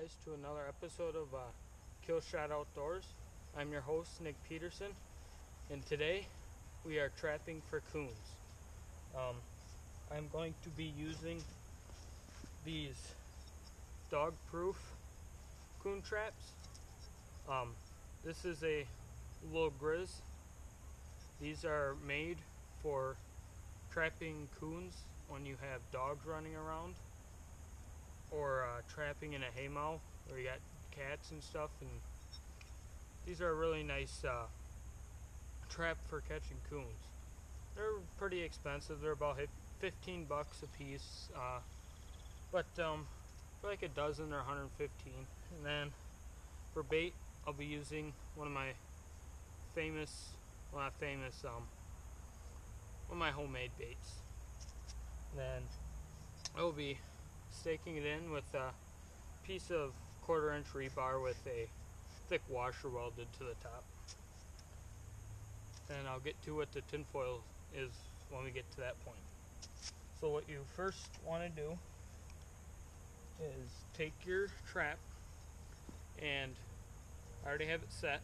guys to another episode of uh, Kill Shot Outdoors. I'm your host Nick Peterson, and today we are trapping for coons. Um, I'm going to be using these dog-proof coon traps. Um, this is a little grizz. These are made for trapping coons when you have dogs running around or uh, trapping in a haymow where you got cats and stuff and these are a really nice uh, trap for catching coons. They're pretty expensive. They're about 15 bucks a piece uh, but um, for like a dozen they're 115 and then for bait I'll be using one of my famous well not famous um, one of my homemade baits. And then I will be staking it in with a piece of quarter inch rebar with a thick washer welded to the top. And I'll get to what the tinfoil is when we get to that point. So what you first want to do is take your trap and I already have it set.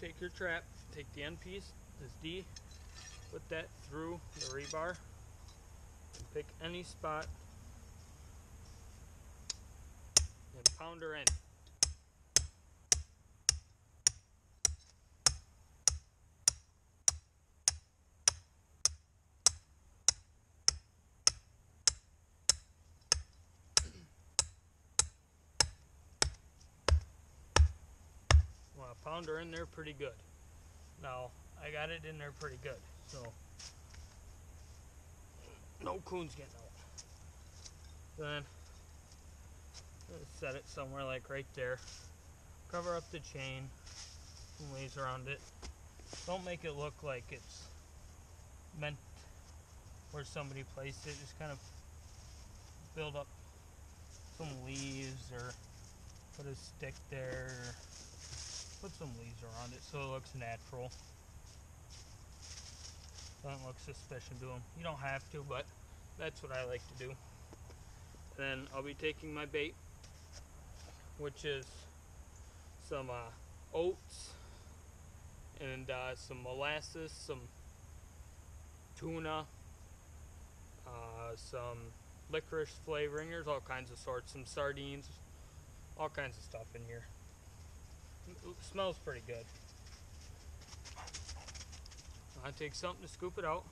Take your trap, take the end piece, this D, put that through the rebar, pick any spot and pound her in. well, pound her in there pretty good. Now, I got it in there pretty good, so no coons getting out. Then set it somewhere like right there. Cover up the chain, leaves around it. Don't make it look like it's meant where somebody placed it. Just kind of build up some leaves or put a stick there. Put some leaves around it so it looks natural. Doesn't look suspicious to them. You don't have to, but that's what I like to do. Then I'll be taking my bait which is some uh, oats and uh, some molasses, some tuna, uh, some licorice flavoring. There's all kinds of sorts, some sardines, all kinds of stuff in here. It smells pretty good. I take something to scoop it out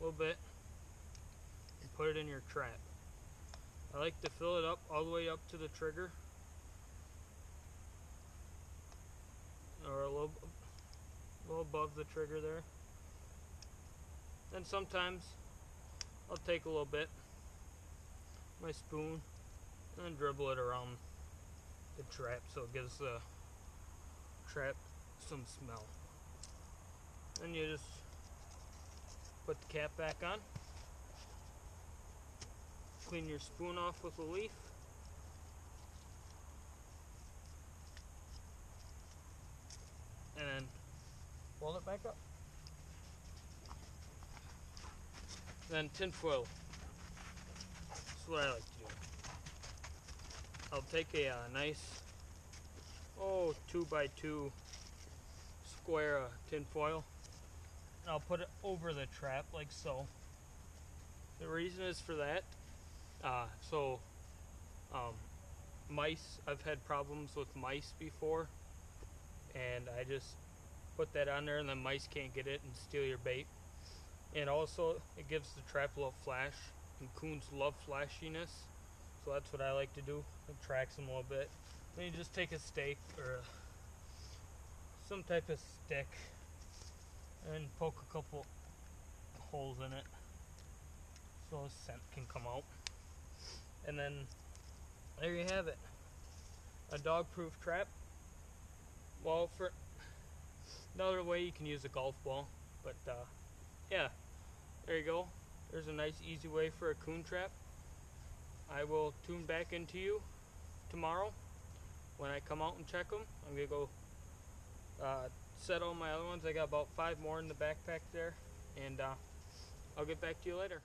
a little bit and put it in your trap. I like to fill it up all the way up to the trigger or a little, a little above the trigger there. Then sometimes I'll take a little bit, my spoon, and dribble it around the trap so it gives the trap some smell. Then you just put the cap back on, clean your spoon off with a leaf, and then fold it back up. Then tinfoil. That's what I like to do. I'll take a uh, nice, oh, two by two square uh, tinfoil. And I'll put it over the trap like so. The reason is for that, uh, so um, mice, I've had problems with mice before and I just put that on there and the mice can't get it and steal your bait. And also it gives the trap a little flash and coons love flashiness. So that's what I like to do. It tracks them a little bit. Then you just take a stake or some type of stick and poke a couple holes in it so a scent can come out. And then there you have it. A dog proof trap well, for another way you can use a golf ball, but uh, yeah, there you go. There's a nice easy way for a coon trap. I will tune back into you tomorrow when I come out and check them. I'm gonna go uh, set all my other ones. I got about five more in the backpack there, and uh, I'll get back to you later.